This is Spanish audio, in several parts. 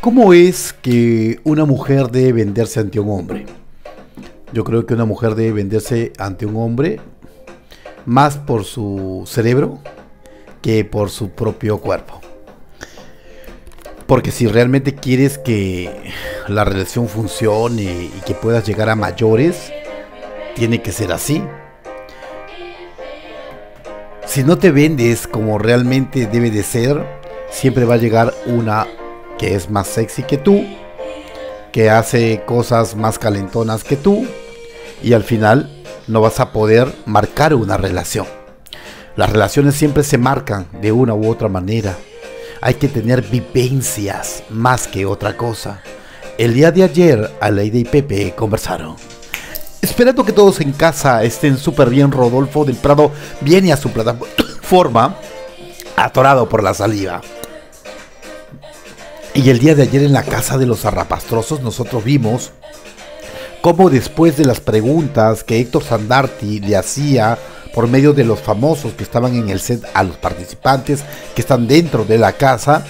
¿Cómo es que una mujer debe venderse ante un hombre? Yo creo que una mujer debe venderse ante un hombre más por su cerebro que por su propio cuerpo. Porque si realmente quieres que la relación funcione y que puedas llegar a mayores, tiene que ser así. Si no te vendes como realmente debe de ser, siempre va a llegar una que es más sexy que tú, que hace cosas más calentonas que tú, y al final no vas a poder marcar una relación. Las relaciones siempre se marcan de una u otra manera. Hay que tener vivencias más que otra cosa. El día de ayer, Aleide y Pepe conversaron. Esperando que todos en casa estén súper bien, Rodolfo del Prado viene a su plataforma atorado por la saliva. Y el día de ayer en la casa de los arrapastrosos nosotros vimos cómo después de las preguntas que Héctor Sandarti le hacía por medio de los famosos que estaban en el set a los participantes que están dentro de la casa,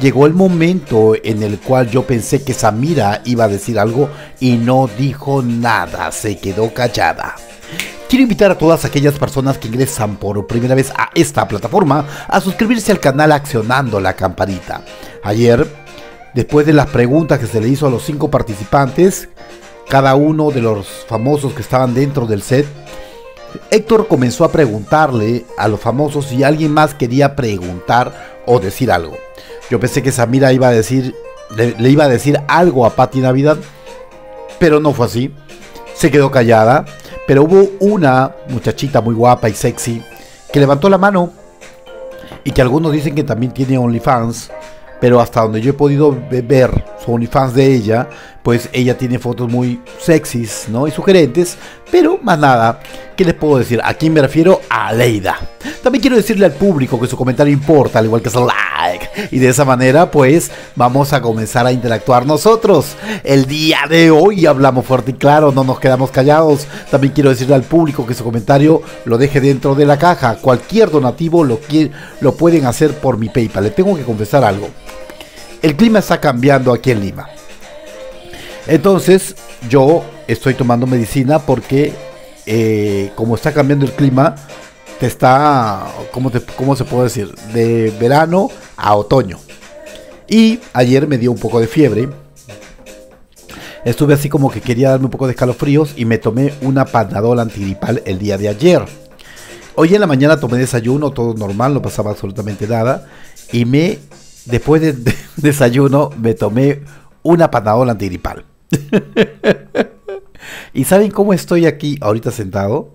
llegó el momento en el cual yo pensé que Samira iba a decir algo y no dijo nada, se quedó callada. Quiero invitar a todas aquellas personas que ingresan por primera vez a esta plataforma a suscribirse al canal accionando la campanita. Ayer Después de las preguntas que se le hizo a los cinco participantes, cada uno de los famosos que estaban dentro del set, Héctor comenzó a preguntarle a los famosos si alguien más quería preguntar o decir algo. Yo pensé que Samira iba a decir, le, iba a decir algo a Patti Navidad, pero no fue así. Se quedó callada, pero hubo una muchachita muy guapa y sexy que levantó la mano y que algunos dicen que también tiene OnlyFans pero hasta donde yo he podido ver su OnlyFans de ella, pues ella tiene fotos muy sexys, ¿no? Y sugerentes, pero más nada, ¿qué les puedo decir? ¿A quién me refiero? A Leida. También quiero decirle al público que su comentario importa, al igual que su like. Y de esa manera, pues, vamos a comenzar a interactuar nosotros. El día de hoy hablamos fuerte y claro, no nos quedamos callados. También quiero decirle al público que su comentario lo deje dentro de la caja. Cualquier donativo lo, lo pueden hacer por mi PayPal. Le tengo que confesar algo el clima está cambiando aquí en Lima. Entonces yo estoy tomando medicina porque eh, como está cambiando el clima, te está, ¿cómo, ¿cómo se puede decir? De verano a otoño. Y ayer me dio un poco de fiebre. Estuve así como que quería darme un poco de escalofríos y me tomé una panadol antigripal el día de ayer. Hoy en la mañana tomé desayuno, todo normal, no pasaba absolutamente nada. Y me después del desayuno me tomé una panadola antigripal. ¿Y saben cómo estoy aquí ahorita sentado?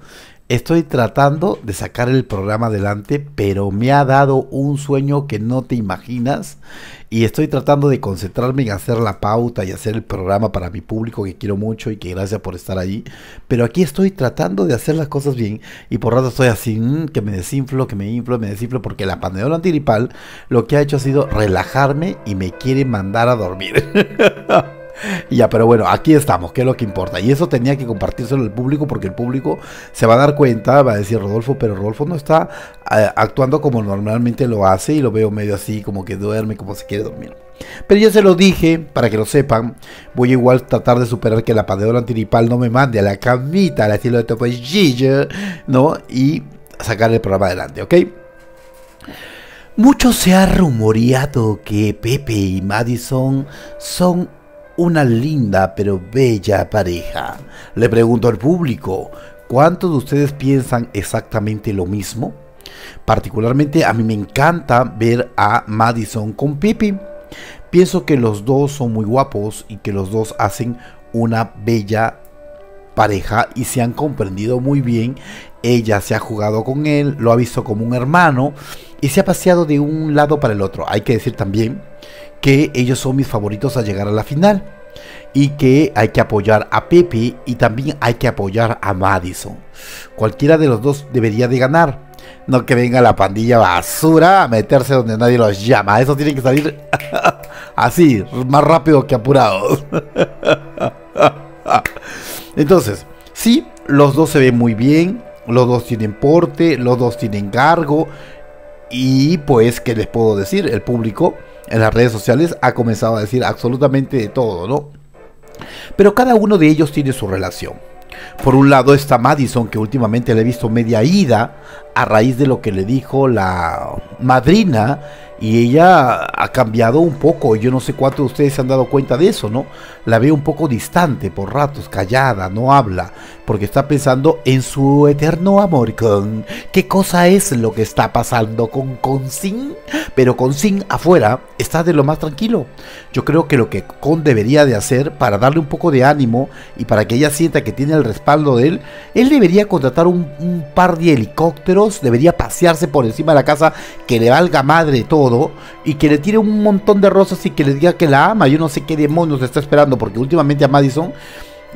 Estoy tratando de sacar el programa adelante, pero me ha dado un sueño que no te imaginas. Y estoy tratando de concentrarme en hacer la pauta y hacer el programa para mi público que quiero mucho y que gracias por estar ahí. Pero aquí estoy tratando de hacer las cosas bien y por rato estoy así, mm, que me desinflo, que me inflo, me desinflo, porque la pandemia antiripal lo que ha hecho ha sido relajarme y me quiere mandar a dormir. ya, pero bueno, aquí estamos, que es lo que importa. Y eso tenía que compartírselo al público porque el público se va a dar cuenta, va a decir Rodolfo, pero Rodolfo no está eh, actuando como normalmente lo hace y lo veo medio así, como que duerme, como se quiere dormir. Pero ya se lo dije, para que lo sepan, voy a igual tratar de superar que la padeola antiripal no me mande a la camita al estilo de Topo ¿no? Y sacar el programa adelante, ¿ok? Mucho se ha rumoreado que Pepe y Madison son una linda pero bella pareja. Le pregunto al público, ¿cuántos de ustedes piensan exactamente lo mismo? Particularmente a mí me encanta ver a Madison con Pipi. Pienso que los dos son muy guapos y que los dos hacen una bella pareja y se han comprendido muy bien. Ella se ha jugado con él, lo ha visto como un hermano y se ha paseado de un lado para el otro. Hay que decir también que ellos son mis favoritos a llegar a la final y que hay que apoyar a Pepe y también hay que apoyar a Madison. Cualquiera de los dos debería de ganar. No que venga la pandilla basura a meterse donde nadie los llama. Eso tiene que salir así, más rápido que apurados. Entonces, sí, los dos se ven muy bien. Los dos tienen porte, los dos tienen cargo. Y pues, ¿qué les puedo decir? El público en las redes sociales ha comenzado a decir absolutamente de todo, ¿no? Pero cada uno de ellos tiene su relación. Por un lado está Madison, que últimamente le he visto media ida a raíz de lo que le dijo la madrina y ella ha cambiado un poco. Yo no sé cuántos de ustedes se han dado cuenta de eso, ¿no? La veo un poco distante por ratos, callada, no habla, porque está pensando en su eterno amor con qué cosa es lo que está pasando con Consin, pero Consin afuera está de lo más tranquilo. Yo creo que lo que Con debería de hacer para darle un poco de ánimo y para que ella sienta que tiene el respaldo de él, él debería contratar un, un par de helicópteros, debería pasearse por encima de la casa que le valga madre todo y que le tire un montón de rosas y que le diga que la ama. Yo no sé qué demonios está esperando porque últimamente a Madison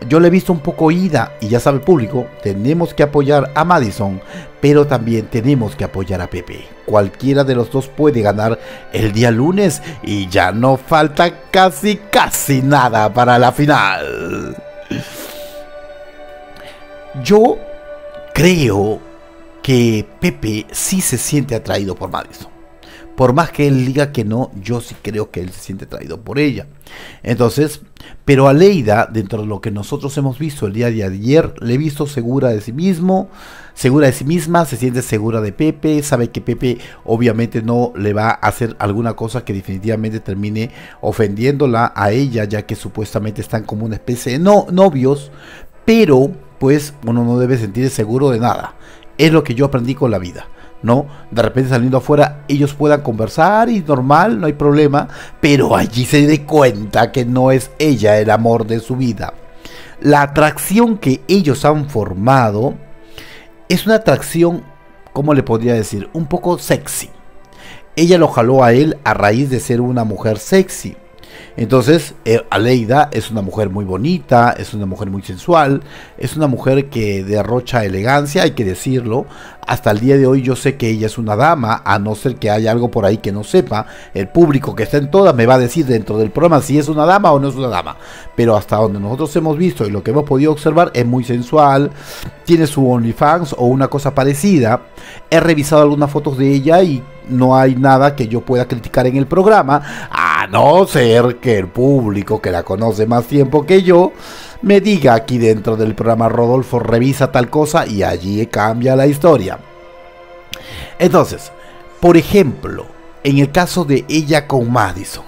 yo le he visto un poco ida y ya sabe el público, tenemos que apoyar a Madison, pero también tenemos que apoyar a Pepe. Cualquiera de los dos puede ganar el día lunes y ya no falta casi casi nada para la final. Yo creo que Pepe sí se siente atraído por Madison. Por más que él diga que no, yo sí creo que él se siente traído por ella. Entonces, pero a dentro de lo que nosotros hemos visto el día de ayer, le he visto segura de sí mismo, segura de sí misma, se siente segura de Pepe, sabe que Pepe obviamente no le va a hacer alguna cosa que definitivamente termine ofendiéndola a ella, ya que supuestamente están como una especie de no, novios, pero pues uno no debe sentirse seguro de nada. Es lo que yo aprendí con la vida. ¿No? De repente saliendo afuera ellos puedan conversar y normal, no hay problema, pero allí se dé cuenta que no es ella el amor de su vida. La atracción que ellos han formado es una atracción, ¿cómo le podría decir? Un poco sexy. Ella lo jaló a él a raíz de ser una mujer sexy. Entonces, eh, Aleida es una mujer muy bonita, es una mujer muy sensual, es una mujer que derrocha elegancia, hay que decirlo. Hasta el día de hoy yo sé que ella es una dama, a no ser que haya algo por ahí que no sepa. El público que está en todas me va a decir dentro del programa si es una dama o no es una dama. Pero hasta donde nosotros hemos visto y lo que hemos podido observar es muy sensual, tiene su OnlyFans o una cosa parecida. He revisado algunas fotos de ella y no hay nada que yo pueda criticar en el programa, a no ser que el público que la conoce más tiempo que yo me diga aquí dentro del programa Rodolfo revisa tal cosa y allí cambia la historia. Entonces, por ejemplo, en el caso de ella con Madison,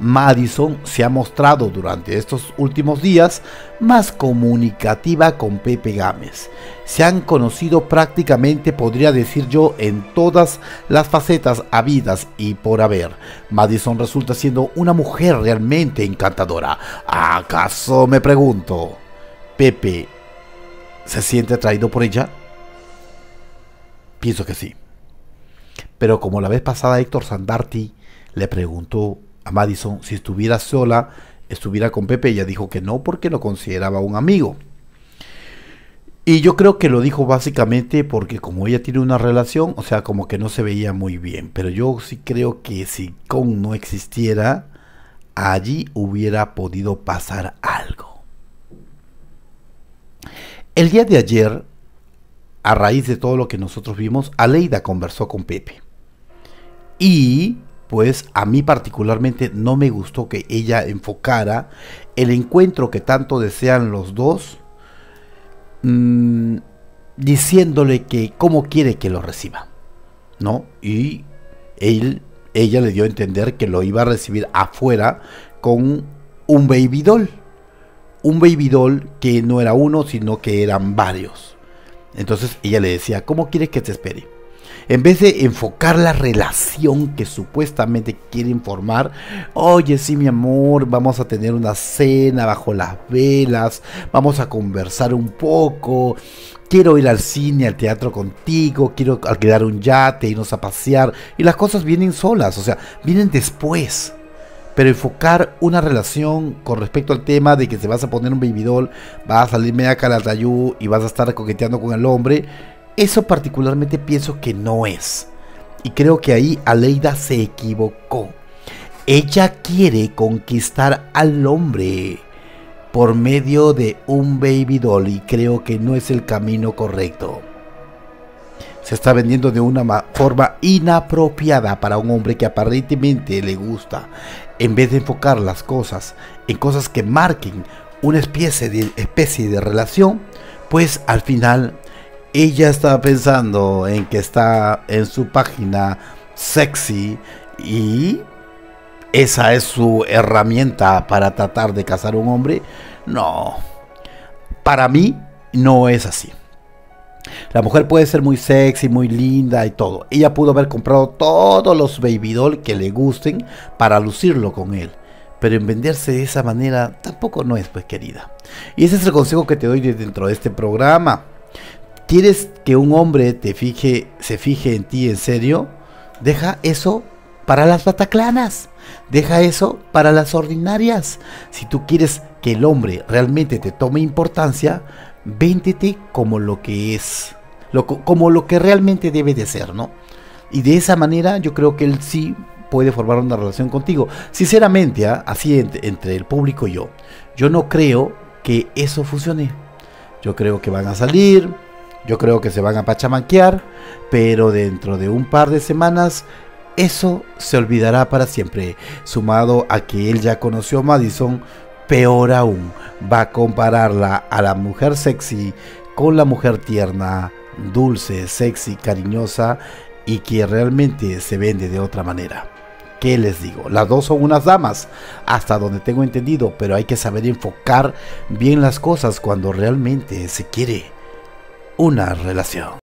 Madison se ha mostrado durante estos últimos días más comunicativa con Pepe Gámez. Se han conocido prácticamente, podría decir yo, en todas las facetas habidas y por haber. Madison resulta siendo una mujer realmente encantadora. ¿Acaso me pregunto, Pepe se siente atraído por ella? Pienso que sí. Pero como la vez pasada Héctor Sandarti le preguntó Madison si estuviera sola, estuviera con Pepe. Ella dijo que no porque lo consideraba un amigo. Y yo creo que lo dijo básicamente porque como ella tiene una relación, o sea, como que no se veía muy bien. Pero yo sí creo que si Con no existiera, allí hubiera podido pasar algo. El día de ayer, a raíz de todo lo que nosotros vimos, Aleida conversó con Pepe. Y pues a mí particularmente no me gustó que ella enfocara el encuentro que tanto desean los dos, mm, diciéndole que cómo quiere que lo reciba, ¿no? Y él, ella le dio a entender que lo iba a recibir afuera con un baby doll, un baby doll que no era uno, sino que eran varios. Entonces ella le decía, ¿cómo quiere que te espere? En vez de enfocar la relación que supuestamente quieren formar, oye, sí, mi amor, vamos a tener una cena bajo las velas, vamos a conversar un poco, quiero ir al cine, al teatro contigo, quiero alquilar un yate, irnos a pasear, y las cosas vienen solas, o sea, vienen después. Pero enfocar una relación con respecto al tema de que se vas a poner un baby doll, vas a salir media calatayú y vas a estar coqueteando con el hombre, eso particularmente pienso que no es. Y creo que ahí Aleida se equivocó. Ella quiere conquistar al hombre por medio de un baby doll y creo que no es el camino correcto. se está vendiendo de una forma inapropiada para un hombre que aparentemente le gusta. En vez de enfocar las cosas en cosas que marquen una especie de, relación, pues al final ella está pensando en que está en su página sexy y esa es su herramienta para tratar de casar a un hombre. No, para mí no es así. La mujer puede ser muy sexy, muy linda y todo. Ella pudo haber comprado todos los baby doll que le gusten para lucirlo con él. Pero en venderse de esa manera tampoco no es pues querida. Y ese es el consejo que te doy dentro de este programa. ¿Quieres que un hombre te fije, se fije en ti en serio? Deja eso para las bataclanas. Deja eso para las ordinarias. Si tú quieres que el hombre realmente te tome importancia, véntete como lo que es, como lo que realmente debe de ser, ¿no? Y de esa manera yo creo que él sí puede formar una relación contigo. Sinceramente, ¿ah? así entre, el público y yo, yo no creo que eso funcione. Yo creo que van a salir, yo creo que se van a pachamanquear, pero dentro de un par de semanas eso se olvidará para siempre. Sumado a que él ya conoció a Madison, Peor aún, va a compararla a la mujer sexy con la mujer tierna, dulce, sexy, cariñosa y que realmente se vende de otra manera. ¿Qué les digo? Las dos son unas damas, hasta donde tengo entendido, pero hay que saber enfocar bien las cosas cuando realmente se quiere una relación.